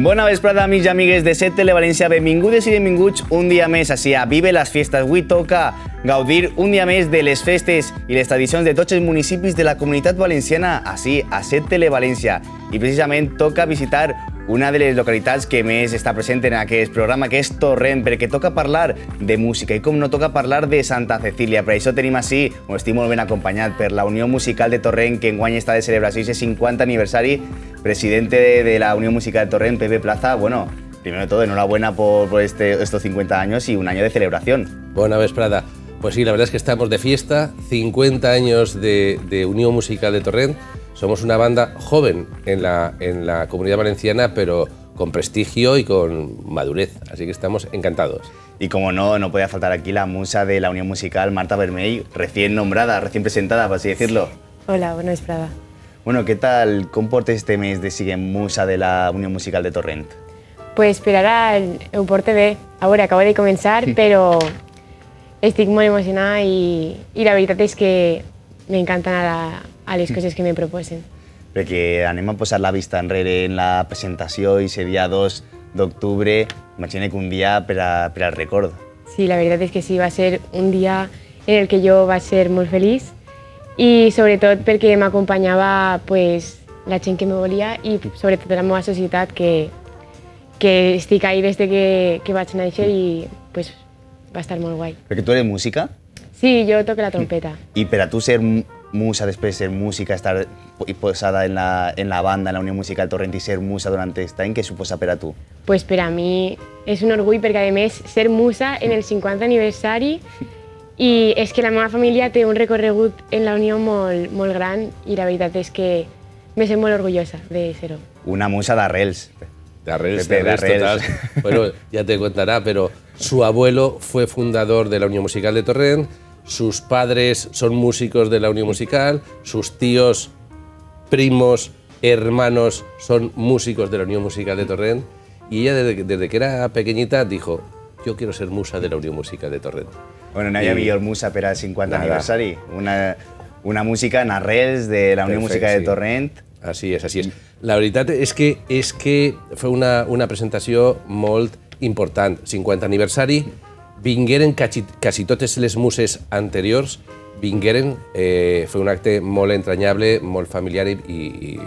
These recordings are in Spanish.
Bona vesprada, amics i amigues de Set Televalència. Benvingudes i benvinguts un dia més així a Vive les Fiestes. Avui toca gaudir un dia més de les festes i les tradicions de tots els municipis de la comunitat valenciana, així a Set Televalència. I precisament toca visitar una de les localitats que més està present en aquest programa, que és Torrent, perquè toca parlar de música i com no toca parlar de Santa Cecília. Per això tenim així, on estic molt ben acompanyat per la Unió Musical de Torrent, que enguany està de celebració i 50 aniversari, presidente de, la Unión Musical de Torrent, Pepe Plaza. Bueno, primero de todo, enhorabuena por, por este, estos 50 años y un año de celebración. Buena vesprada. Pues sí, la verdad es que estamos de fiesta, 50 años de, de Unión Musical de Torrent. Somos una banda joven en la, en la comunidad valenciana, pero con prestigio y con madurez, así que estamos encantados. Y como no, no podía faltar aquí la musa de la Unión Musical, Marta Vermell, recién nombrada, recién presentada, por así decirlo. Hola, bona vesprada. Bueno, què tal, com portes este mes de siguent musa de la Unió Musical de Torrent? Pues per ara el- ho porto bé. A veure, acabo de començar, però estic molt emocionada i, i la veritat és que m'encanten a, la, a les coses que me proposen. Perquè anem a posar la vista enrere en la presentació i ser dia 2 d'octubre. Imagina que un dia per, a, per al record. Sí, la veritat és que sí, va ser un dia en el que jo vaig ser molt feliç i sobretot perquè m'acompanyava pues, la gent que me volia i sobretot la meva societat que, que estic ahí des de que, que vaig néixer i pues, va estar molt guai. Perquè tu eres música Sí, jo toco la trompeta. i per a tu ser mu- musa, després ser música, estar posada en la, en la banda, en la Unió Musical Torrent i ser musa durant aquest any, què suposa per a tu? Pues per a mi és un orgull perquè a més ser musa en el 50 aniversari i és que la meva família té un recorregut en la Unió molt, molt gran i la veritat és que me sent molt orgullosa de ser-ho. Una musa d'arrels. De arrels, Pepe, de arrels, de total. Bueno, ya te contará, pero su abuelo fue fundador de la Unión Musical de Torrent, sus padres son músicos de la Unión Musical, sus tíos, primos, hermanos son músicos de la Unión Musical de Torrent, y ella desde, que- desde que era pequeñita dijo, yo quiero ser musa de la Unión Musical de Torrent. Bueno, no hi ha I- millor musa per al 50 Nada. aniversari. Una, una música en arrels de la Unió Perfecte, Musical de sí. Torrent. Así és, així és. La veritat és que, és que fue una, una presentació molt important. 50 aniversari, vingueren quasi, quasi totes les muses anteriors, vingueren, eh, foi un acte molt entranyable, molt familiar i, i, i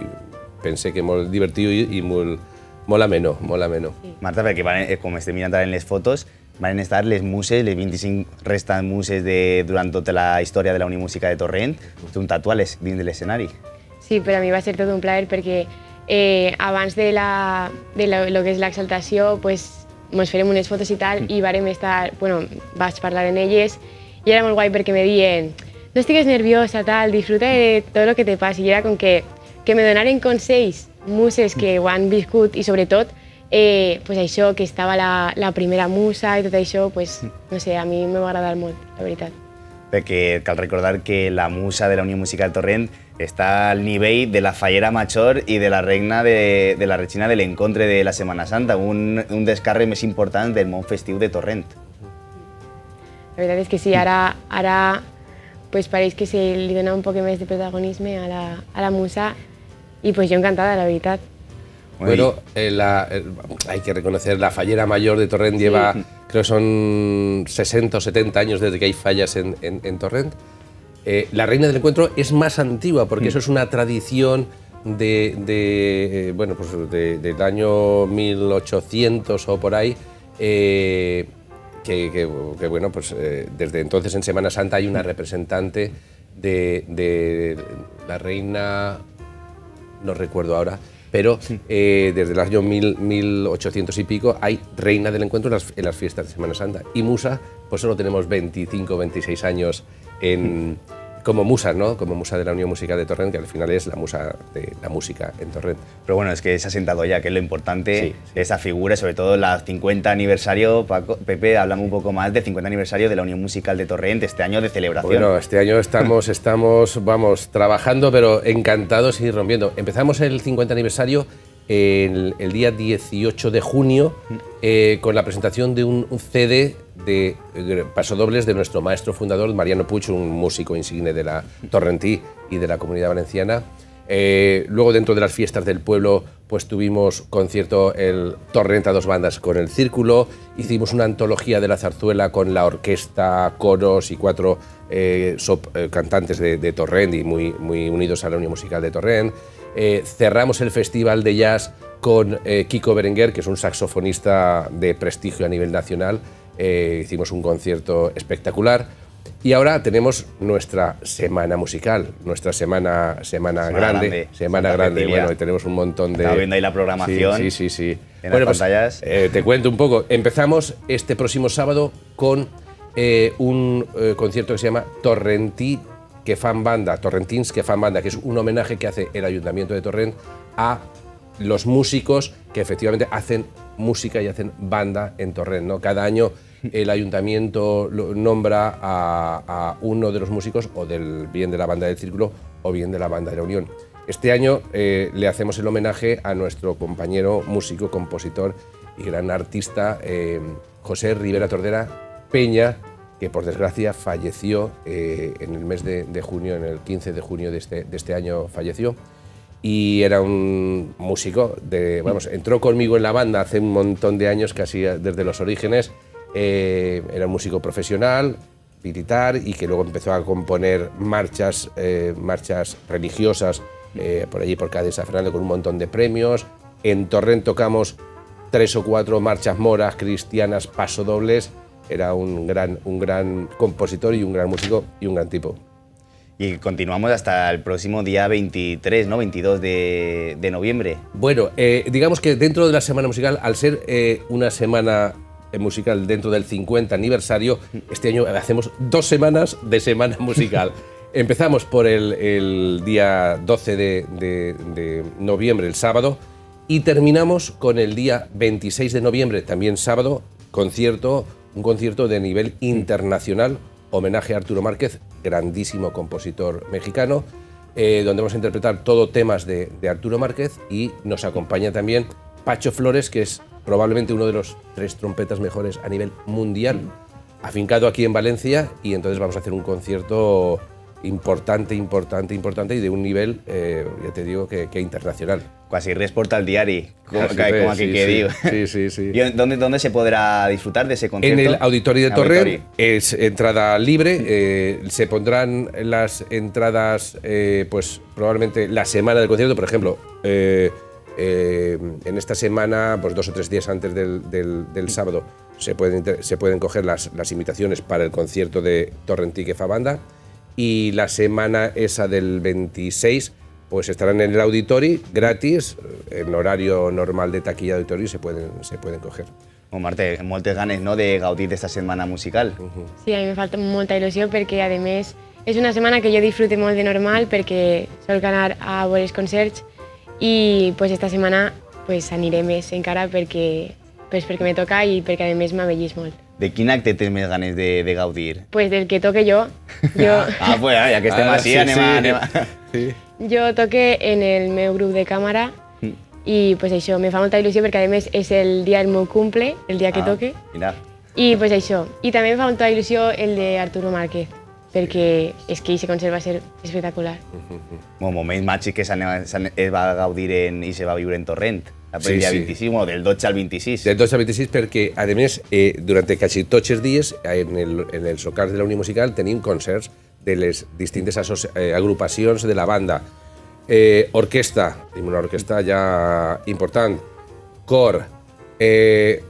pense que molt divertit i, i molt, molt ameno, molt ameno. Marta, perquè van, eh, com estem mirant ara en les fotos, van estar les muses, les 25 restants muses de, durant tota la història de la Unió Musical de Torrent, un tatuales dins de l'escenari. Sí, per a mi va ser tot un plaer perquè eh, abans de, la, de lo, lo que és l'exaltació pues, ens farem unes fotos i tal i varem estar, bueno, vaig parlar amb elles i era molt guai perquè me diuen no estigues nerviosa, tal, disfruta de tot el que te passi. I era com que, que me donaren consells, muses que ho han viscut i sobretot eh, pues això, que estava la, la primera musa i tot això, pues, no sé, a mi m'ha agradat molt, la veritat. Perquè cal recordar que la musa de la Unió Musical Torrent està al nivell de la Fallera Major i de la regna de, de la regina de l'encontre de la Setmana Santa, un, un dels càrrecs més importants del món festiu de Torrent. La veritat és que sí, ara, ara pues pareix que se li dona un poc més de protagonisme a la, a la musa i pues jo encantada, la veritat. Bueno, eh, la- eh, hay que reconocer, la fallera mayor de Torrent lleva, creo que son 60 o 70 años desde que hay fallas en, en- en Torrent. Eh, la reina del encuentro es más antigua, porque eso es una tradición de, de, eh, bueno, pues de- del año 1800 o por ahí, eh, que, que- que, bueno, pues desde entonces en Semana Santa hay una representante de, de la reina no recuerdo ahora, pero eh, desde el año 1000, 1800 y pico hay reina del encuentro en las, en las fiestas de Semana Santa. Y Musa, pues solo tenemos 25, 26 años en, como musa, ¿no? Como musa de la Unión Musical de Torrent, que al final es la musa de la música en Torrent. Pero bueno, es que se ha sentado ya, que es lo importante, Sí, sí. esa figura, sobre todo la 50 aniversario. Paco, Pepe, hablamos un poco más del 50 aniversario de la Unión Musical de Torrent, este año de celebración. Bueno, este año estamos, estamos, vamos, trabajando, pero encantados y rompiendo. Empezamos el 50 aniversario el, el día 18 de junio eh, con la presentación de un, un CD de eh, pasodobles de nuestro maestro fundador, Mariano Puig, un músico insigne de la Torrentí y de la Comunidad Valenciana. Eh, luego dentro de las fiestas del pueblo pues tuvimos concierto el Torrent a dos bandas con el Círculo, hicimos una antología de la zarzuela con la orquesta, coros y cuatro eh, cantantes de, Torrent y muy, muy unidos a la Unión Musical de Torrent. cerramos el Festival de Jazz con Kiko Berenguer, que es un saxofonista de prestigio a nivel nacional. Hicimos un concierto espectacular. Y ahora tenemos nuestra semana musical, nuestra semana, semana, grande, Semana grande, bueno, y tenemos un montón de... Está viendo ahí la programación. Sí, sí, sí. En bueno, las pues, eh, te cuento un poco. Empezamos este próximo sábado con eh, un eh, concierto que se llama Torrentí que fan banda, Torrentins que fan banda, que es un homenaje que hace el Ayuntamiento de Torrent a los músicos que efectivamente hacen música y hacen banda en Torrent. ¿no? Cada año el ayuntamiento nombra a, uno de los músicos o del bien de la banda del Círculo o bien de la banda de la Unión. Este año eh, le hacemos el homenaje a nuestro compañero músico, compositor y gran artista eh, José Rivera Tordera Peña, que por desgracia falleció eh, en el mes de, junio, en el 15 de junio de este, de este año falleció y era un músico de, vamos, entró conmigo en la banda hace un montón de años, casi desde los orígenes, eh, era un músico profesional, militar, y que luego empezó a componer marchas, eh, marchas religiosas eh, por allí, por Cádiz, San Fernando, con un montón de premios. En Torrent tocamos tres o cuatro marchas moras, cristianas, pasodobles. Era un gran, un gran compositor y un gran músico y un gran tipo. Y continuamos hasta el próximo día 23, ¿no? 22 de, de noviembre. Bueno, digamos que dentro de la semana musical, al ser una semana musical dentro del 50 aniversario, este año hacemos dos semanas de semana musical. Empezamos por el, día 12 de, noviembre, el sábado, y terminamos con el día 26 de noviembre, también sábado, concierto, un concierto de nivel internacional, homenaje a Arturo Márquez, grandísimo compositor mexicano, eh, donde vamos a interpretar todo temas de, de Arturo Márquez y nos acompaña también Pacho Flores, que es probablemente uno de los tres trompetas mejores a nivel mundial, afincado aquí en Valencia, y entonces vamos a hacer un concierto importante, importante, importante y de un nivel, eh, ya te digo, que, internacional. Casi resporta al diario, como, aquí que digo. Sí, sí, sí. ¿Y dónde, dónde se podrá disfrutar de ese concierto? En el Auditorio de Torrent, es entrada libre, eh, se pondrán las entradas, eh, pues probablemente la semana del concierto, por ejemplo, eh, en esta semana, pues dos o tres días antes del, sábado, se pueden, se pueden coger las, las, invitaciones para el concierto de Torrentique Fabanda y la semana esa del 26 pues estarán en el auditorio gratis, en horario normal de taquilla de auditorio se pueden, se pueden coger. Bon, Marte, moltes ganes no, de gaudir esta semana musical. Sí, a mí me falta molta il·lusió perquè, a més, és una setmana que jo disfrute molt de normal perquè sol anar a veure els concerts i pues, esta setmana pues, aniré més encara perquè, pues, perquè me toca i perquè a més m'avellis molt. De quin acte tens més ganes de, de gaudir? Pues del que toque jo. jo... ah, pues ja que estem ah, així, sí, anem, sí. anem a... Sí. Jo toque en el meu grup de càmera mm. i pues això, me fa molta il·lusió perquè a més és el dia del meu cumple, el dia que ah, toque. Mira. I pues això. I també me fa molta il·lusió el de Arturo Márquez perquè és que aquest concert va ser espectacular. Un moment màgic que es va gaudir en, i se va viure en Torrent, sí, dia sí. 26, bueno, del 12 al 26. Del 12 al 26 perquè, a més, eh, durant quasi tots els dies en el, en el Socar de la Unió Musical tenim concerts de les distintes eh, agrupacions de la banda. Eh, orquestra, tenim una orquestra ja important, cor, eh,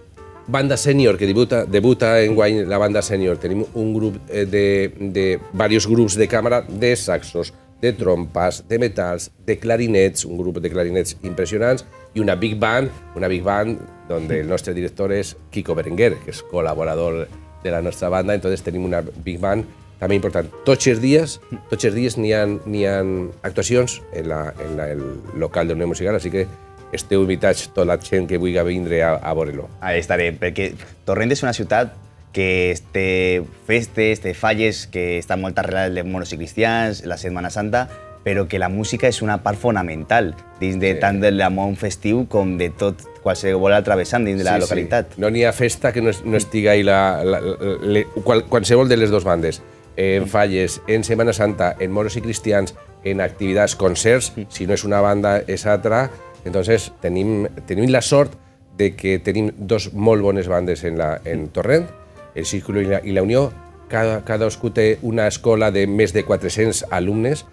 banda sènior que debuta, debuta en guany la banda sènior. Tenim un grup eh, de, de varios grups de càmera de saxos, de trompes, de metals, de clarinets, un grup de clarinets impressionants i una big band, una big band donde el nostre director és Kiko Berenguer, que és col·laborador de la nostra banda, entonces tenim una big band també important. Tots els dies, tots els dies n'hi ha, ha actuacions en, la, en la, el local de Unió Musical, així que esteu invitats tota la gent que vulgui vindre a, a veure-lo. Ahí estaré, perquè Torrent és una ciutat que té festes, té falles que estan molt arrelades dels monos i cristians, la Setmana Santa, però que la música és una part fonamental dins de sí. tant del món festiu com de tot qualsevol altre vessant dins de la sí, localitat. Sí. No n'hi ha festa que no, no estigui ahí la, la, la, qual, qualsevol de les dues bandes. En falles, en Setmana Santa, en moros i cristians, en actividades concerts, si no és una banda és altra. Entonces tenim, tenim la sort de que tenim dos molt bones bandes en, la, en Torrent, el Círculo i la, i la Unió, cada, cadascú té una escola de més de 400 alumnes,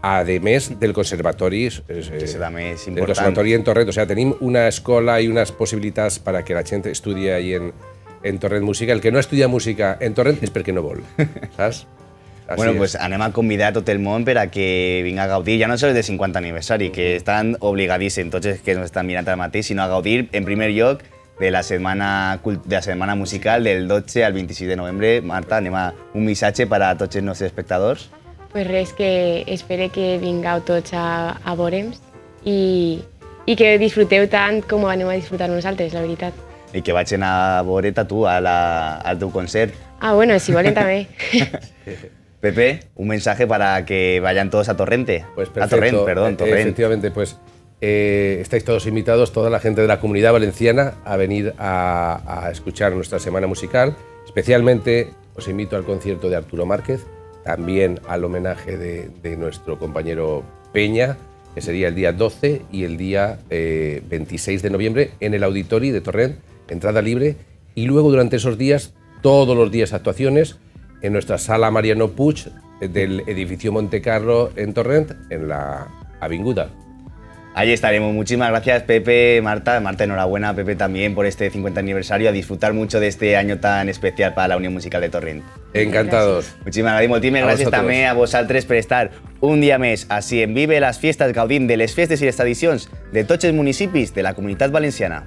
a més del conservatori, eh, Que serà més del important. conservatori en Torrent. O sea, tenim una escola i unes possibilitats para que la gent estudi ahí en, en Torrent Música. El que no estudia música en Torrent és perquè no vol, saps? Així Bueno, és. pues anem a convidar a tot el món per a que vinga a gaudir, ja no sols del 50 aniversari, que estan obligadíssims tots els que ens estan mirant ara mateix, sinó a gaudir, en primer lloc, de la setmana, de la setmana musical del 12 al 26 de novembre. Marta, anem a un missatge per a tots els nostres espectadors. Pues res, que espere que vingueu tots a, a veure'ns i, i que disfruteu tant com anem a disfrutar nosaltres, la veritat. i que vagin a veure't a tu a la, al teu concert. Ah, bueno, si volen també. Pepe, un mensaje para que vayan todos a Torrente. Pues a perfecto. Torrent, perdón, Eh, Torrent. Efectivamente, pues eh, estáis todos invitados, toda la gente de la comunidad valenciana, a venir a, a escuchar nuestra semana musical. Especialmente os invito al concierto de Arturo Márquez, también al homenaje de, de nuestro compañero Peña, que sería el día 12 y el día eh, 26 de noviembre en el Auditori de Torrent, entrada libre. Y luego durante esos días, todos los días actuaciones en nuestra sala Mariano Puig del edificio Monte Carlo en Torrent, en la Avinguda. Ahí estaremos. Muchísimas gracias, Pepe, Marta. Marta, enhorabuena, Pepe, también por este 50 aniversario. A disfrutar mucho de este año tan especial para la Unión Musical de Torrent. Encantados. Muchísimas gracias, moltíssimes A gràcies vosaltres. també a vosaltres per estar un dia més així en Vive les Fiestes, gaudint de les festes i les tradicions de tots els municipis de la Comunitat Valenciana.